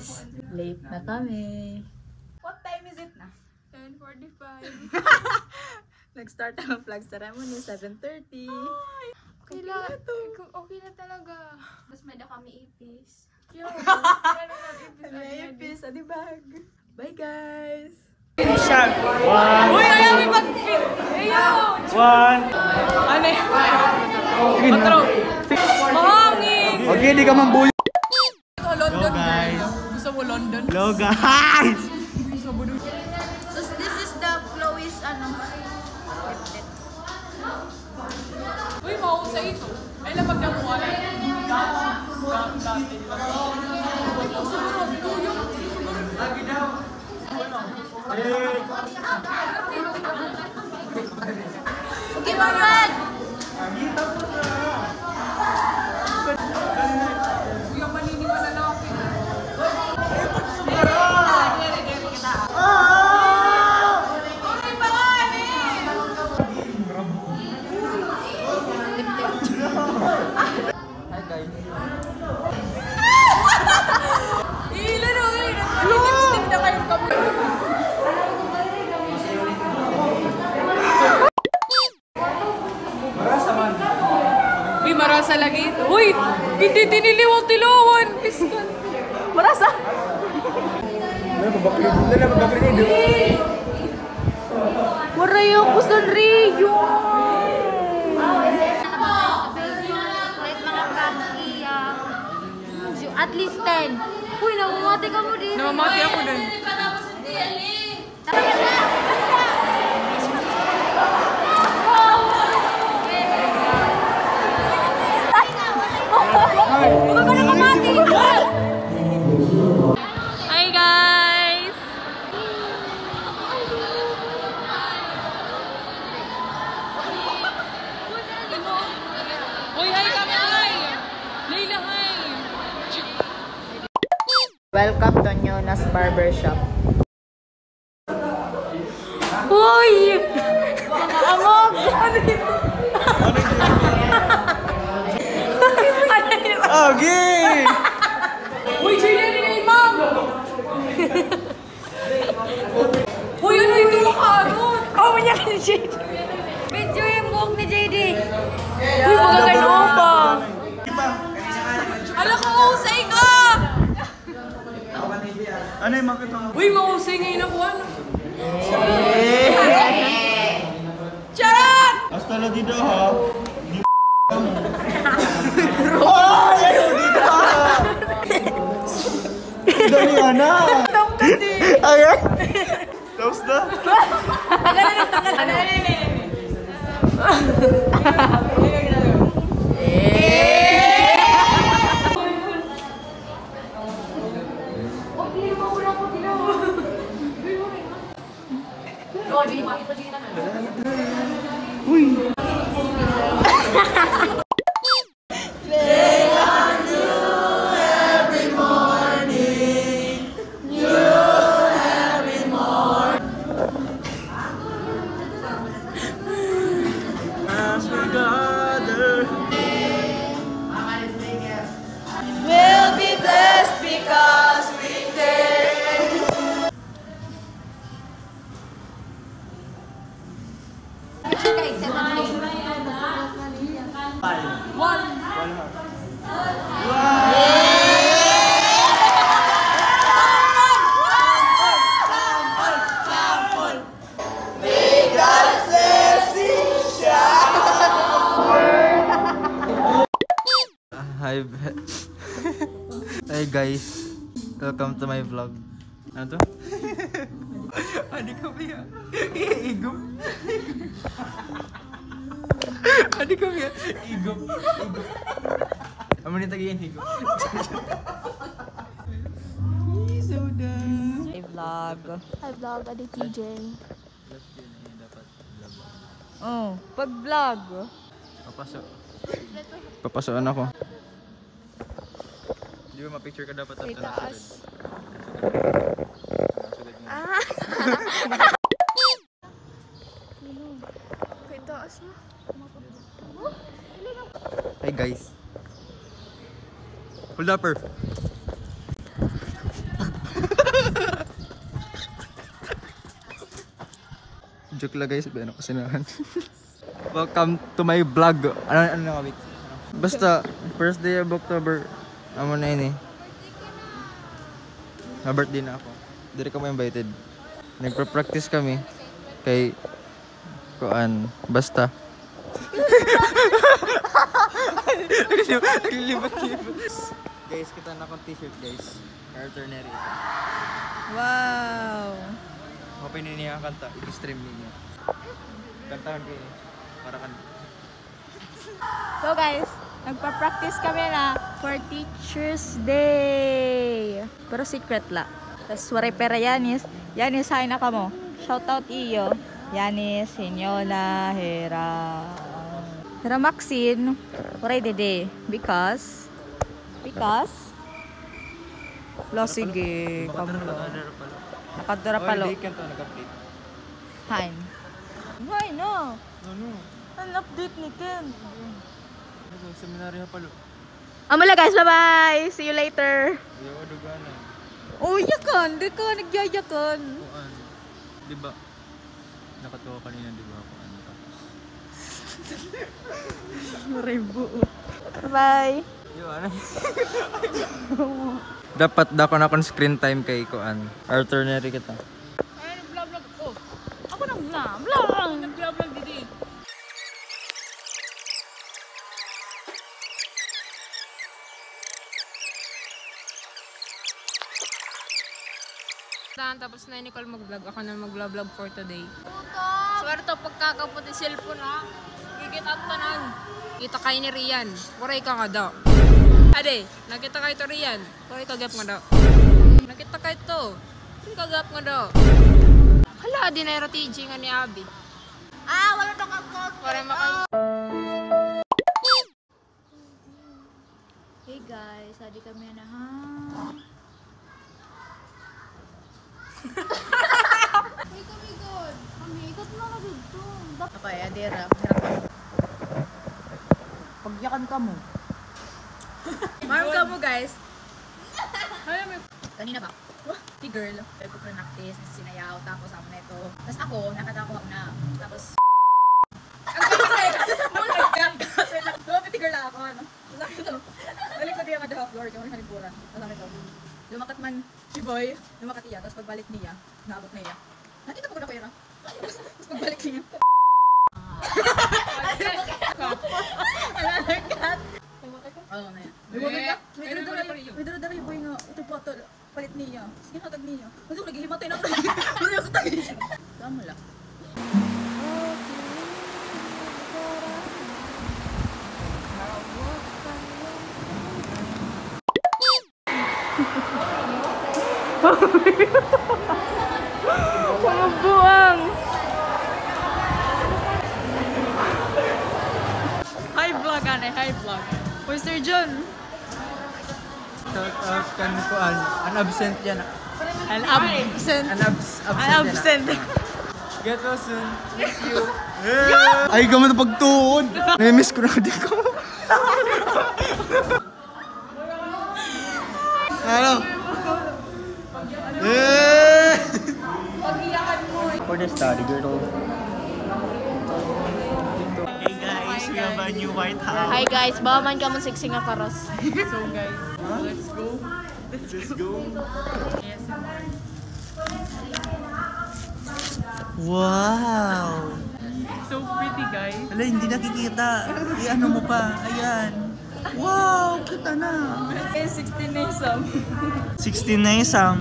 guys. Late na kami. What time is it na? 10.45. Nag-start ang flag ceremony, 7.30. Okay lang. Okay na talaga. Mas may na kami ipis. Yo, May peace, adi bag. Bye guys! Uy, ayaw may mag... Ayaw! One. Ano eh? Patro. Mahangin! Okay, di ka mambuyo. London? Hello guys! So, this is the Chloe's, ano, Uy, mahusay ito. Ay, lapag na mo. Ano? Dati lang. Sumunod. Tuyo. Susunod. Okay, Marwan! Marasa lagi ito. Uy, hindi tiniliwaw-tilawan. Piskan. Marasa. Warayo ko sa Rio! Right At least 10. Uy, namumati ka mo din. Namamati ako dun. Huwag Welcome to Nyona's Barbershop. Uy! Amog! Okay! Uy, Jillian, ni Imam! Uy, ano ito ka? Ano? Oh, niya ka ni Jade! Medyo yung buhok ni JD. Uy, magagano pa! Ala ka, usay ka! Ano yung makita mo? Uy, mausay ngayon ako, ano? Charot! Hasta la dito ha. Oh, ayaw dito ha. Dali ana. Ayan. Tapos na. As Welcome to my vlog. Ano to? Adi ka ba yan? Igop. Adi ka ba yan? Igop. Igop. Amo ni tagiyan higop. Soda. Hey, vlog. Hi, vlog. Adi TJ. Oh, pag vlog. Papasok. Papasokan ako. Di ba ma-picture ka dapat ang ano, taas? Ah! Kay taas na. Hi guys. Hold up upper. Joke lang guys, bayan ako sinahan. Welcome to my vlog. Ano, ano na kami? Basta, first day of October, amo na yun eh. Na birthday na ako. Hindi ko mo invited. Nagpa-practice kami. Kay, kuan, basta. Guys, kita na akong t-shirt guys. Arternary. Wow. Open niya ang kanta, i-stream niya. Kantahan ko yun. Para kan. So guys, nagpa-practice kami na for Teacher's Day. Pero secret la. Tapos waray pera Yanis. Yanis, hay na ka mo. Shoutout iyo. Yanis, Senyola, Hera. Hera Maxine, waray dede. Because, because, lo sige, kamu. Oh, palo. Hein. Why no? Ano? An update ni Ken. Seminary ha palo. Amala guys, bye-bye! See you later! Ayaw ko duganan. Oh, yakan! Di ka nagyayakan! Kuan. Di ba? Nakatuwa kanina, di ba ako? Tapos? Ribu. Bye! Yo, ano? Dapat dako na akong screen time kay Kuan. Alternary kita. Tapos na ni Nicole mag-vlog. Ako na mag-vlog for today. Swerte pagkakaputi cellphone ha. Gigit at tanan. Kita kay ni Rian. Waray ka nga daw. Ade, nakita kay to Rian. Waray ka gap nga daw. Nakita kay to. Waray ka gap nga daw. Hala, di na yung nga ni Abby. Ah, wala to kakot! Waray makay... Hey guys, adi kami na ha. Uy, kami god. Kami, ikot mo na dito. Okay. Hirap Pagyakan ka mo. Marm ka mo guys. Kanina ba? Si girl, ko practice, sinayaw, tapos ako na ito. Tapos ako, nakatawa na. Tapos... Lumapit girl ako, ano? Balik ko diya kada floor, kaya wala kalipuran. Laki. Lumakat man si boy, lumakat iya, tapos pagbalik niya, naabot na iya. Nakita ko na ah. Tapos pagbalik niya. Oo na yan. May Ano dara-dara yung boy nga, ito pa to, palit niya. Sige hatag niya. Kasi naghihimatay na tayo. Hindi ako tayo. Tama lang. Buang! Hi vlog, ane. Hi vlog. Uy, Sir John. Shout out kan Kuan. An absent yan. An absent. An abs absent. An absent. Get well soon. Miss you. Ay, gaman na pagtuon. Nami-miss ko na di ko. Ano? Eh! For the study girl. Hey guys, we have a new White House. Hi guys, baka man ka mong siksing nga karos. Let's go. Wow! So pretty, guys. Ala, hindi nakikita. I-ano mo pa. Ayan. Wow! Kita na. Eh, 16 na isang. 16 na isang.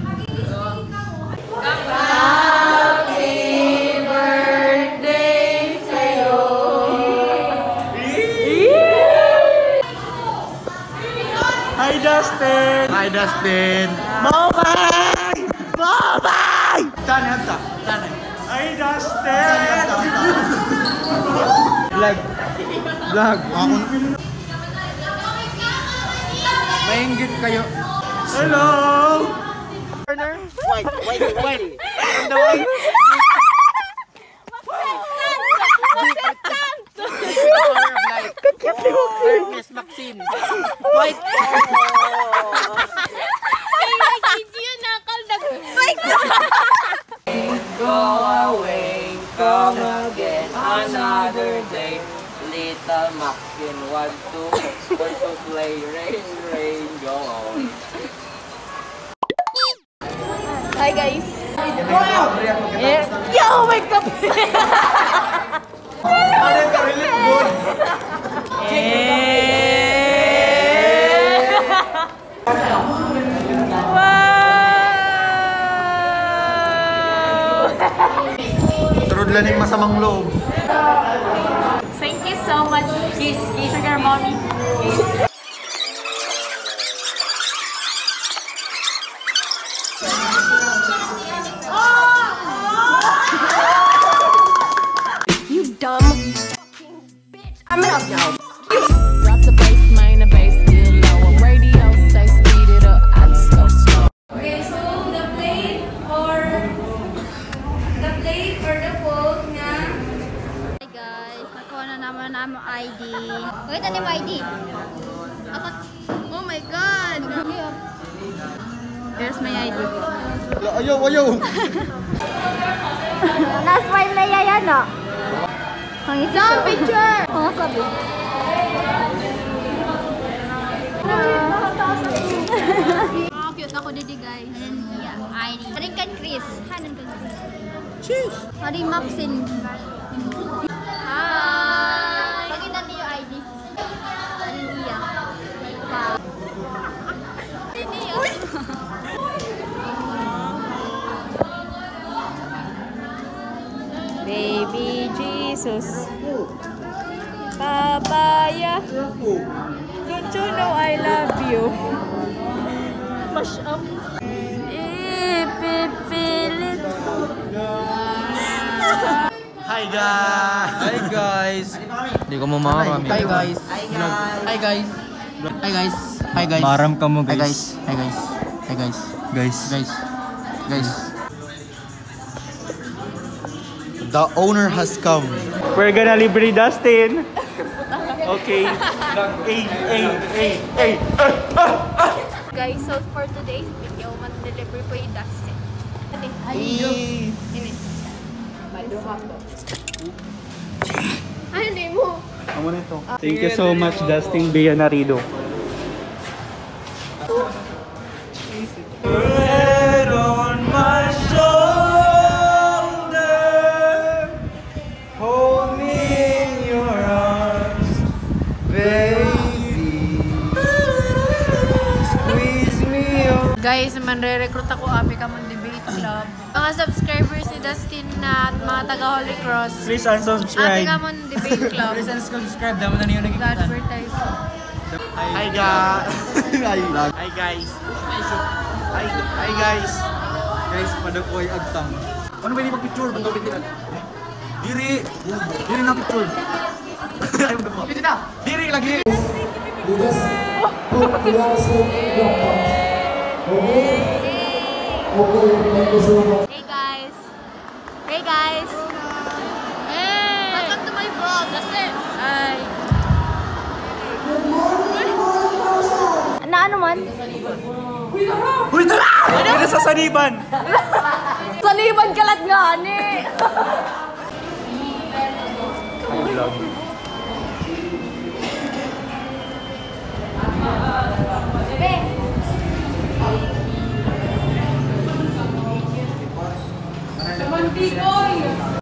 Dustin! Hi, Dustin! Bye-bye! Bye-bye! Tanay, hanta. Tanay. Hi, Dustin! Vlog. Vlog. Maingit kayo. Hello! Kasi oh, Ernest Maxine. Wait. Ay, nagkidyo yun nakal. Nag-bike Go away, come again, another day. Little Maxine, want to, want to play, rain, rain, go on. Hi guys. Wow! Yo, wake up! Ano ka, relate Turod lang yung masamang loob. Thank you so much, Kiss, Kiss, Sugar Mommy. Cute ako didi guys. Yeah, ID. Haring kan Chris. Haring kan Chris. Cheers! Haring Maxin. Hi! Pakita niyo ID. Haring iya. Wow. Haring iya. Baby Jesus. Papaya. Don't you know I love you? Mash up. Ipipilit. Hi guys! Hi guys! Hindi ko mo makarami. Hi guys! Hi guys! Hi guys! Hi guys! Maram ka mo Hi guys. guys! Hi guys! Hi guys! Guys. Guys! Guys! The owner has come. We're gonna libre Dustin. Okay. Hey, hey, hey, hey. Guys, so for today's video, mag-deliver po yung Dustin. Ay, hindi mo. Thank you so much, Dustin Villanarido. Head manre-recruit ako Api Kamon Debate Club. Mga subscribers ni Dustin na at mga taga Holy Cross. Please Api unsubscribe. Kamon Debate Club. Please subscribe. Damo na niyo nagkikita. Advertise. Hi guys. Hi guys. Hi, hi guys. Guys, padakoy agtang. Ano ba yung mag-picture? Bando bitin Diri! Diri na picture. Ayaw mo. Bitin na! Diri lagi! Hey guys! Hey guys! Hey! Welcome to my vlog! Dustin! Ay. Na ano man? Uy, tara! Ano sa saniban? Saliban kalat nga, ni! Antigoria.